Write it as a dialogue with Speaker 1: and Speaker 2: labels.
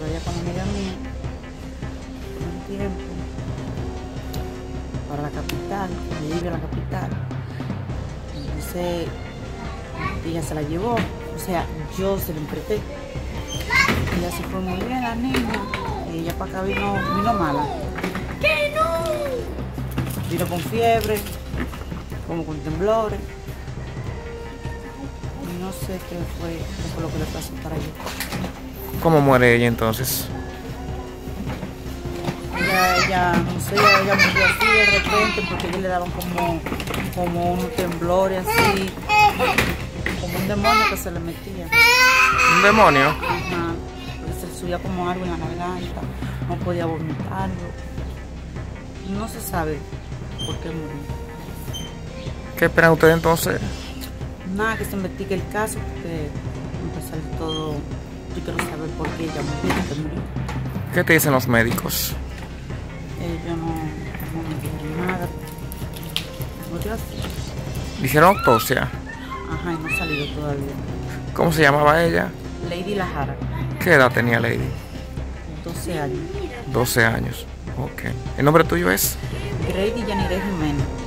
Speaker 1: vaya con amiga mía un tiempo para la capital, ella vive en la capital. Entonces ella se la llevó, o sea, yo se la empresté. Ella se fue muy bien, la niña, ella para acá vino, vino mala. Vino con fiebre, como con temblores. No sé qué fue, qué fue lo que le pasó para ella.
Speaker 2: ¿Cómo muere ella entonces?
Speaker 1: Ella, ella, no sé, ella murió así de repente porque ella le daban como, como temblores así, como un demonio que se le metía.
Speaker 2: ¿Un demonio?
Speaker 1: Ajá, porque se le subía como algo en la garganta, no podía vomitarlo. No se sabe por qué murió.
Speaker 2: ¿Qué esperan ustedes entonces?
Speaker 1: Nada, que se investigue el caso porque pesar de todo, yo quiero saber por qué ella murió, qué murió.
Speaker 2: ¿Qué te dicen los médicos?
Speaker 1: Ellos no, no me dijeron nada. Murió así.
Speaker 2: Dijeron autopsia.
Speaker 1: Ajá, y no ha salido todavía.
Speaker 2: ¿Cómo se llamaba ella?
Speaker 1: Lady Lajara,
Speaker 2: ¿Qué edad tenía Lady?
Speaker 1: 12 años.
Speaker 2: 12 años. Ok. ¿El nombre tuyo es?
Speaker 1: Grady Yanire Jiménez.